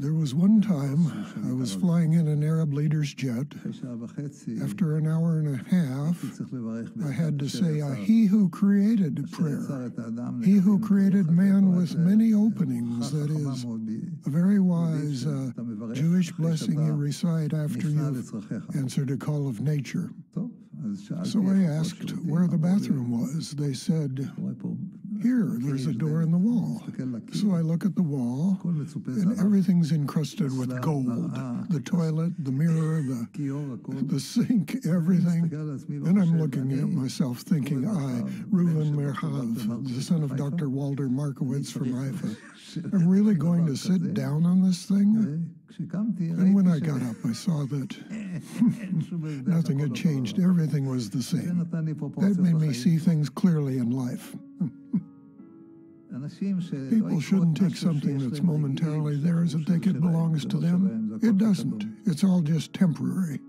There was one time I was flying in an Arab leader's jet. After an hour and a half, I had to say, uh, He who created prayer, He who created man with many openings, that is, a very wise uh, Jewish blessing you recite after you've answered a call of nature. So I asked where the bathroom was. They said, here, there's a door in the wall. So I look at the wall, and everything's encrusted with gold. The toilet, the mirror, the, the sink, everything. And I'm looking at myself thinking, I, Reuven Merhav, the son of Dr. Walter Markowitz from Haifa, I'm really going to sit down on this thing? And when I got up, I saw that nothing had changed. Everything was the same. That made me see things clearly in life. People shouldn't take something that's momentarily theirs and think it belongs to them. It doesn't. It's all just temporary.